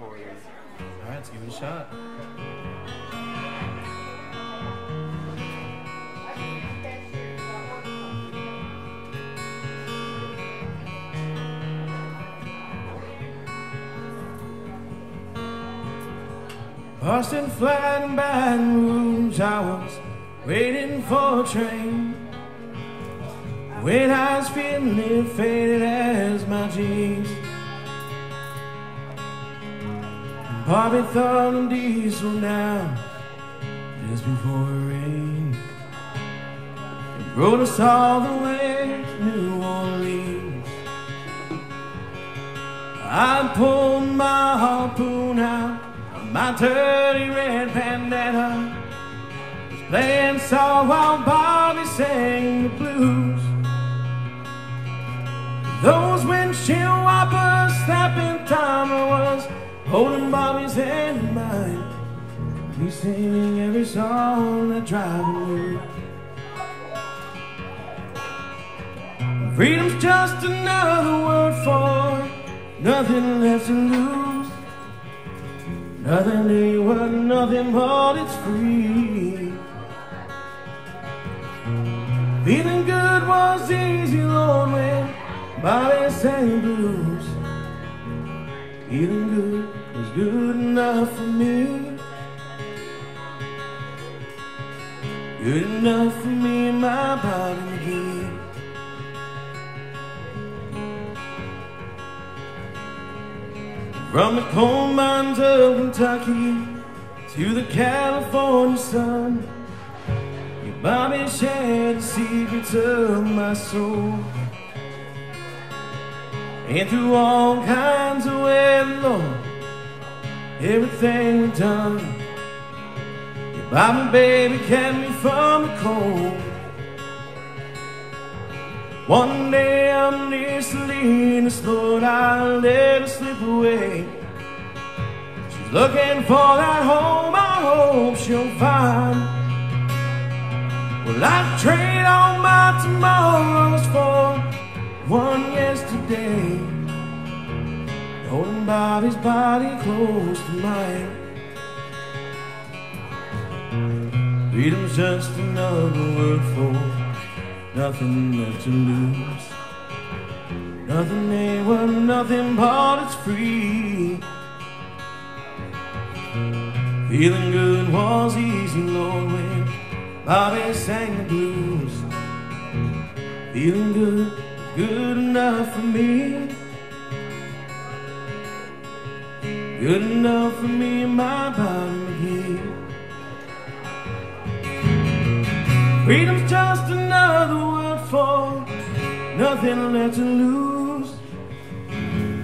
All right, let's give it a shot. Boston flat and Baton Rouge, I was waiting for a train. When I was feeling it faded as my jeans. Bobby thought of diesel now, just before it rained. It rode us all the way to New Orleans. I pulled my harpoon out of my dirty red bandana. Was playing soft while Bobby sang the blues. Those windshield wipers snapping time was holding Bobby's hand in mine. We sing every song that driving knew. Freedom's just another word for nothing left to lose. Nothing ain't worth nothing, but it's free. Feeling good was easy, Lord, when Bobby sang blues. Feeling good good enough for me. Good enough for me and my Bobby McGee. From the coal mines of Kentucky to the California sun, your Bobby shared the secrets of my soul. And through all kinds of weather, Lord, everything we've done, your Bobby baby kept me from the cold. One day I'm near Salinas, Lord, I let her slip away. She's looking for that home I hope she'll find. Well, I'd trade all my tomorrows for one yesterday. Holding Bobby's body close to mine. Freedom's just another word for nothing left to lose. Nothing ain't worth nothing, but it's free. Feeling good was easy, Lord, when Bobby sang the blues. Feeling good, good enough for me. Good enough for me and my Bobby McGee. Freedom's just another word for nothing left to lose.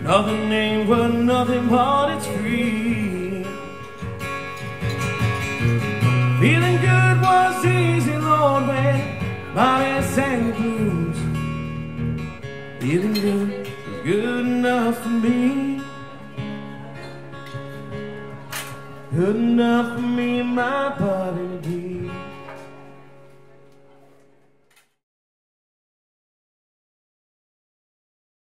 Nothing ain't worth nothing, but it's free. Feeling good was easy, Lord, when Bobby sang blues. Feeling good was good enough for me. Good enough for me my body.